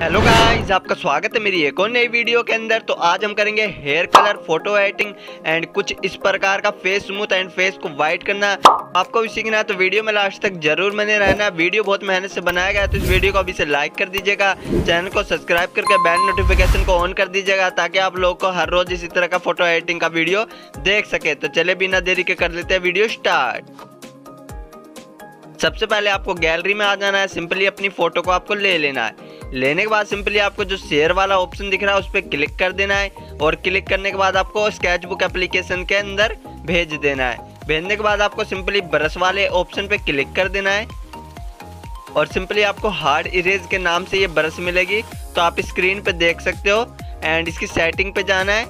Hello guys आपका स्वागत है मेरी एक और नई वीडियो के अंदर। तो आज हम करेंगे hair colour photo editing and कुछ इस प्रकार का फेस स्मूथ एंड फेस को वाइट करना। आपको भी सीखना है तो वीडियो में लास्ट तक ज़रूर बने रहना। वीडियो बहुत मेहनत से बनाया गया है तो इस वीडियो को अभी से लाइक कर दीजिएगा। चैनल को सब्सक्राइब करके बेल नोटिफिकेशन को ऑन कर दीजिएगा, ताकि आप लोग को हर रोज इसी तरह का फ़ोटो एडिटिंग का वीडियो देख सके। तो चले बिना देरी के कर लेते हैं वीडियो स्टार्ट सबसे पहले आपको गैलरी में आ जाना है सिंपली अपनी फ़ोटो को आपको ले लेना है। लेने के बाद सिंपली आपको जो शेयर वाला ऑप्शन दिख रहा है, उस पर क्लिक कर देना है और क्लिक करने के बाद आपको स्केच बुक एप्लीकेशन के अंदर भेज देना है। भेजने के बाद आपको सिंपली ब्रश वाले ऑप्शन पे क्लिक कर देना है और सिंपली आपको हार्ड इरेज के नाम से ये ब्रश मिलेगी। तो आप स्क्रीन पे देख सकते हो एंड इसकी सेटिंग पे जाना है।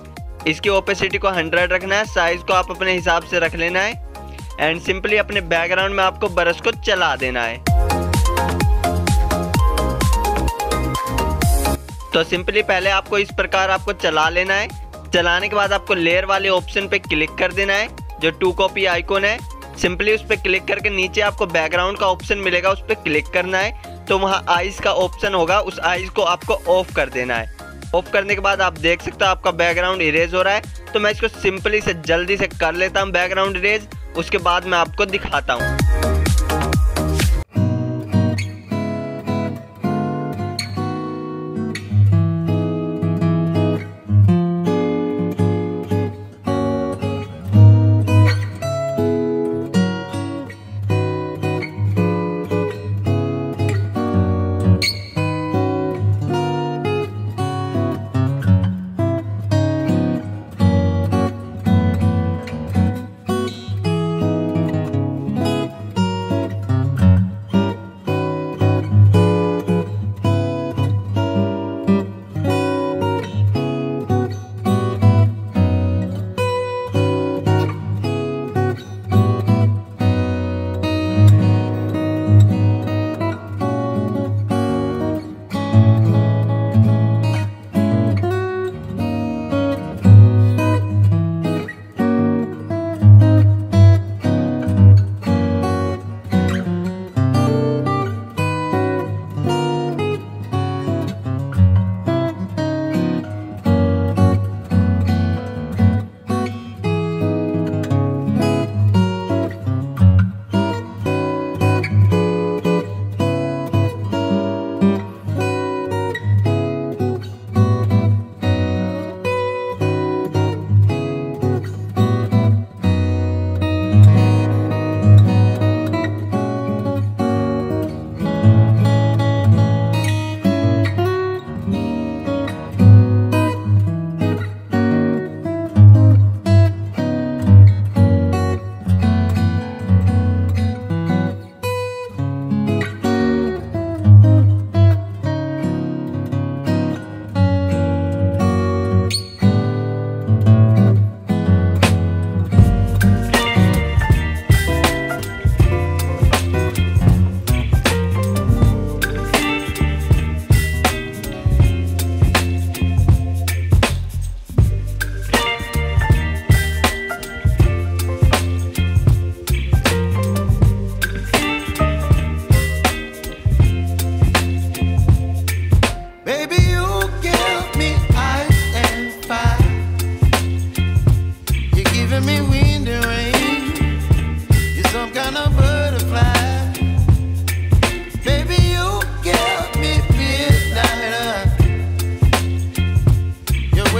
इसकी ओपेसिटी को 100 रखना है साइज़ को आप अपने हिसाब से रख लेना है। एंड सिंपली अपने बैकग्राउंड में आपको ब्रश को चला देना है। तो सिंपली पहले आपको इस प्रकार आपको चला लेना है। चलाने के बाद आपको लेयर वाले ऑप्शन पे क्लिक कर देना है, जो टू कॉपी आइकॉन है। सिंपली उस पर क्लिक करके नीचे आपको बैकग्राउंड का ऑप्शन मिलेगा, उस पर क्लिक करना है। तो वहाँ आइस का ऑप्शन होगा, उस आइस को आपको ऑफ़ कर देना है। ऑफ़ करने के बाद आप देख सकते हो आपका बैकग्राउंड इरेज हो रहा है। तो मैं इसको सिंपली से जल्दी से कर लेता हूँ बैकग्राउंड इरेज उसके बाद मैं आपको दिखाता हूँ।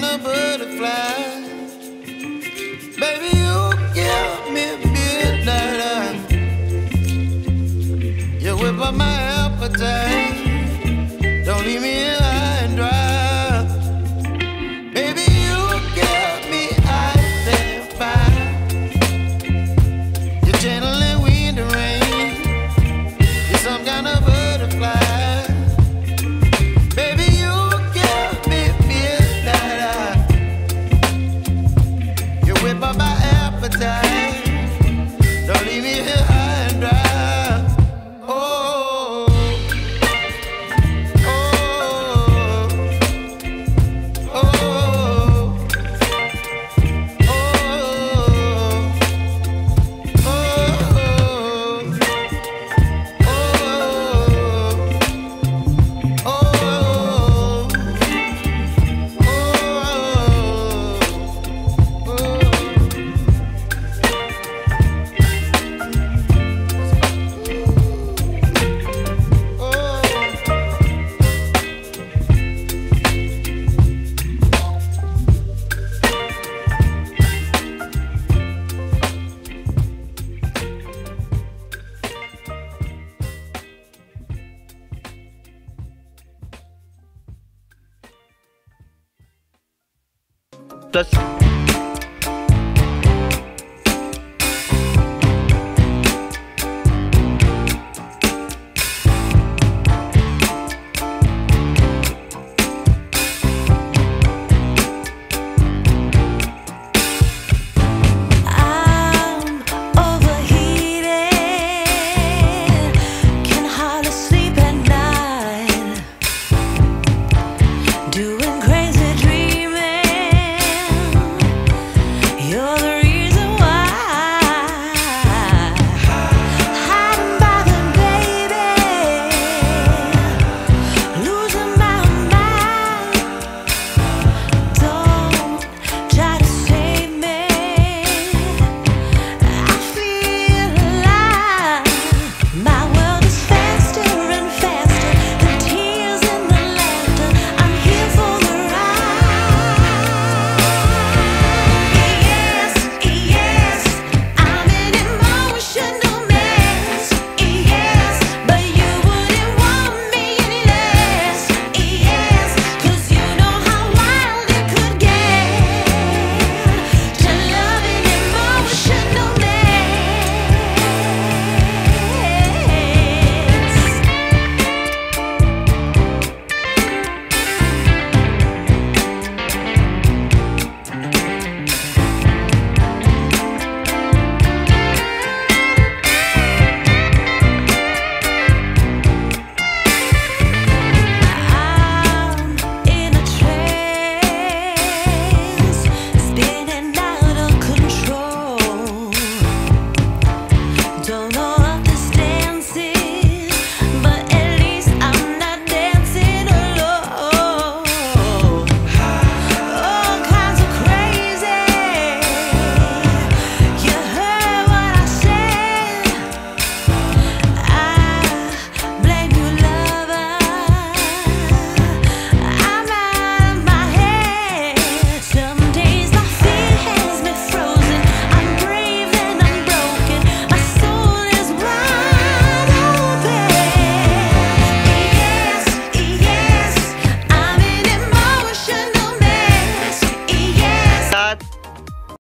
butterfly. Baby, you give me midnight. You whip up my appetite.